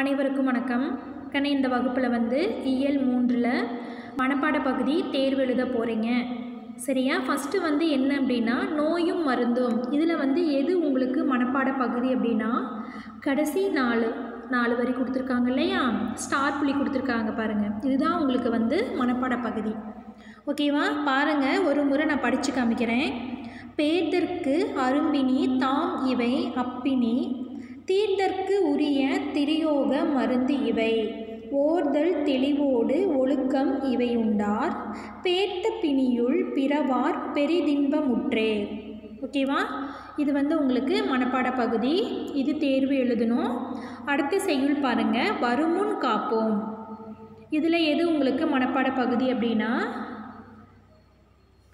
அனைவருக்கும் வணக்கம். கண்ணே இந்த வகுப்பில் வந்து இயல் மூன்றில் மனப்பாட பகுதி தேர்வு எழுத போகிறீங்க சரியா? ஃபஸ்ட்டு வந்து என்ன அப்படின்னா நோயும் மருந்தும். இதில் வந்து எது உங்களுக்கு மனப்பாட பகுதி அப்படின்னா கடைசி நாலு நாலு வரி கொடுத்துருக்காங்க இல்லையா? ஸ்டார் புள்ளி கொடுத்துருக்காங்க பாருங்கள் இதுதான் உங்களுக்கு வந்து மனப்பாட பகுதி. ஓகேவா பாருங்கள் ஒரு முறை நான் படித்து காமிக்கிறேன். பேதற்கு அரும்பினி தாம் இவை அப்பினி தீர்தற்கு உரிய திரியோக மருந்து இவை. ஓர்தல் தெளிவோடு ஒழுக்கம் இவையுண்டார். பேத்த பிணியுள் பிறவார் பெரிதின்பமுற்றே. ஓகேவா? இது வந்து உங்களுக்கு மனப்பாட பகுதி. இது தேர்வு எழுதணும். அடுத்த செய்யுள் பாருங்கள் வருமுன் காப்போம். இதில் எது உங்களுக்கு மனப்பாட பகுதி அப்படின்னா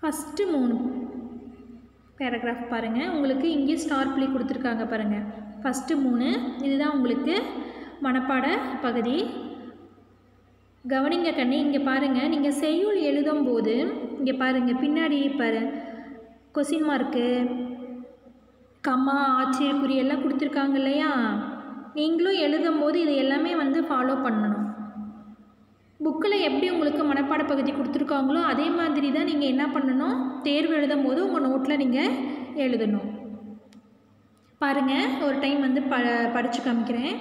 ஃபஸ்ட்டு மூணு பேராகிராஃப் பாருங்கள் உங்களுக்கு இங்கே ஸ்டார் புள்ளி கொடுத்துருக்காங்க பாருங்கள் ஃபஸ்ட்டு மூணு இதுதான் உங்களுக்கு மனப்பாட பகுதி. கவனிங்க கண்ணி இங்கே பாருங்கள் நீங்கள் செய்யுள் எழுதும்போது இங்கே பாருங்கள் பின்னாடி பாரு கொஸ்டின் மார்க்கு கம்மா ஆச்சரியக்குறி எல்லாம் கொடுத்துருக்காங்க இல்லையா? நீங்களும் எழுதும்போது இது எல்லாமே வந்து ஃபாலோ பண்ணணும். புக்கில் எப்படி உங்களுக்கு மனப்பாட பகுதி கொடுத்துருக்காங்களோ அதே மாதிரி தான் நீங்கள் என்ன பண்ணணும்? தேர்வு எழுதும் போது உங்கள் நோட்டில் நீங்கள் எழுதணும். பாருங்கள் ஒரு டைம் வந்து ப படித்து காமிக்கிறேன்.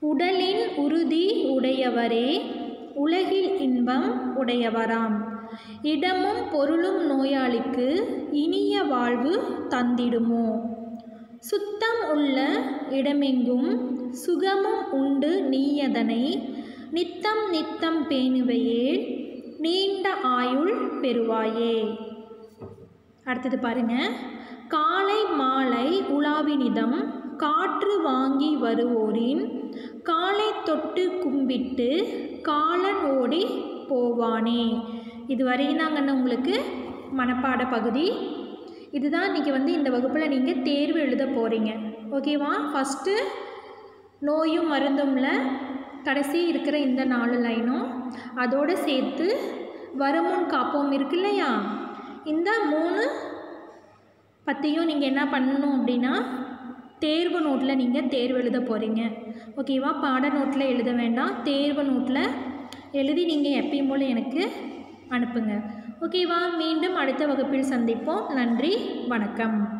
உடலின் உறுதி உடையவரே உலகில் இன்பம் உடையவராம். இடமும் பொருளும் நோயாளிக்கு இனிய வாழ்வு தந்திடுமோ? சுத்தம் உள்ள இடமெங்கும் சுகமும் உண்டு நீயதனை நித்தம் நித்தம் பேணுவையே நீண்ட ஆயுள் பெறுவாயே. அடுத்தது பாருங்க. காலை மாலை உலாவினிதம் காற்று வாங்கி வருவோரின் காலை தொட்டு கும்பிட்டு காலன் ஓடி போவானே. இது வரையும் தாங்கன்னு உங்களுக்கு மனப்பாட பகுதி. இதுதான் இன்றைக்கி வந்து இந்த வகுப்பில் நீங்கள் தேர்வு எழுத போகிறீங்க ஓகேவா? ஃபஸ்ட்டு நோயும் மருந்தும்ல கடைசி இருக்கிற இந்த நாலு லைனும். அதோடு சேர்த்து வருமுன் காப்போம் இருக்கு இல்லையா? இந்த மூணு பற்றியும் நீங்கள் என்ன பண்ணணும் அப்படின்னா தேர்வு நோட்டில் நீங்கள் தேர்வு எழுத போகிறீங்க. ஓகேவா பாட நோட்டில் எழுத வேண்டாம். தேர்வு நோட்டில் எழுதி நீங்கள் எப்பயும் போல் எனக்கு அனுப்புங்க. ஓகேவா மீண்டும் அடுத்த வகுப்பில் சந்திப்போம். நன்றி. வணக்கம்.